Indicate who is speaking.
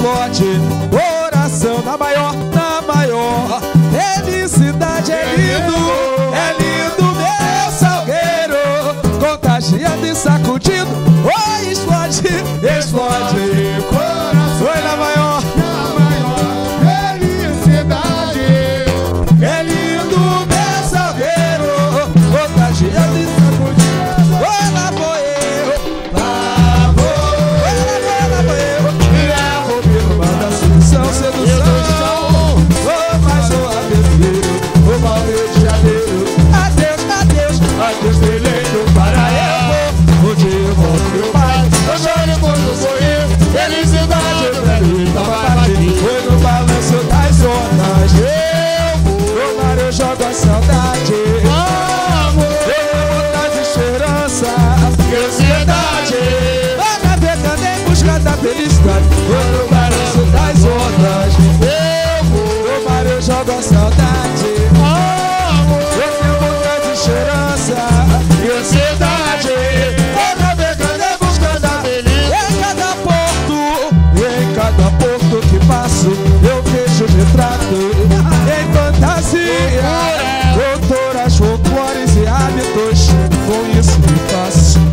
Speaker 1: Coração na maior, na maior. Felicidade é lindo, é lindo, meu salgueiro. Contagiando e sacando. filho para eu vou, onde eu volto meu pai, hoje ele vou
Speaker 2: sorrir,
Speaker 1: felicidade. us.